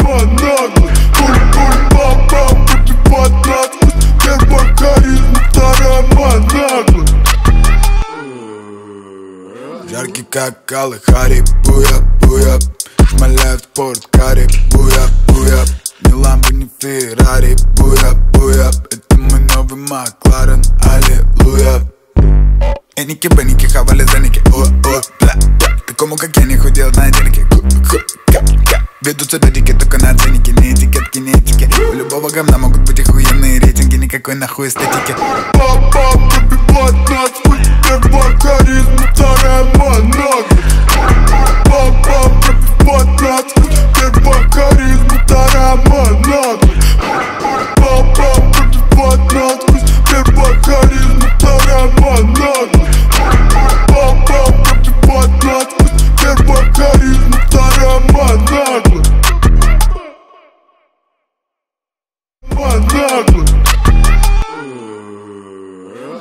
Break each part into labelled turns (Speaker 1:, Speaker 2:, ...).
Speaker 1: роман наглый Пуль-пуль, пам-пам, пробивать насквозь Первая харизма, вторая роман наглый
Speaker 2: Жаркий как Калы, Хари, буя, буя. Шмаляют спорткаре, буя, буя. Ни ламбы, ни Феррари, буя, буя. Это мой новый Макларен, аллилуйя. Эники, беники, хавали заники, о, о, бля, бля Такому, как я, не худел на ка, ка Ведут себя дики, только на ценнике, не этикетки, не этики У любого говна могут быть охуенные рейтинги, никакой нахуй эстетики.
Speaker 1: Пам-пам, пробивать насквозь Первая харизма,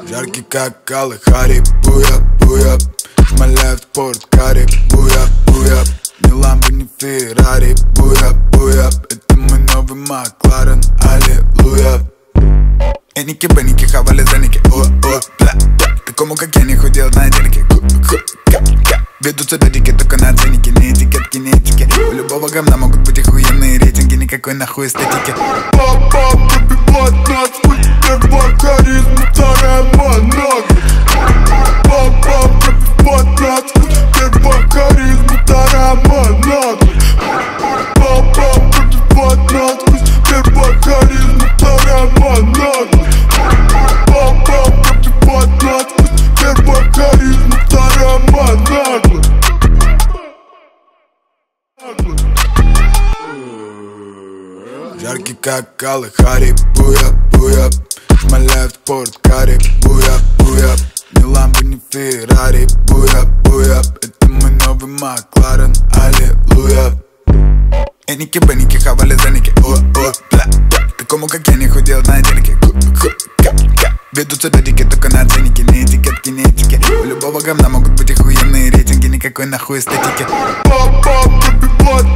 Speaker 2: Жаркий как Калы, Хари, буя, буя. Шмаляют спорткаре, буя, буя. Ни ламбы, ни Феррари, буя, буя. Это мой новый Макларен, аллилуйя. Эники, беники, хавали заники, о, о, бля, бля Такому, как я, не худел на денег, ку, ку, ка, ка. Ведут себя только на ценнике, не этикетки, не этики У любого говна могут быть охуенные рейтинги, никакой нахуй эстетики.
Speaker 1: Пам-пам, пробивать насквозь
Speaker 2: Жаркий как Калы, Хари, буя, буя. Шмаляют спорткаре, буя, буя. Ни ламбы, ни Феррари, буя, буя. Это мой новый Макларен, аллилуйя. Эники, беники, хавали заники, о, о, бля, бля. Такому, как я, не худел на денег, ку, ку, ка, ка. Ведут себя только на ценнике, не этикетки, не этики. У любого говна могут быть охуенные рейтинги, никакой нахуй эстетики.
Speaker 1: Пам-пам, пробивать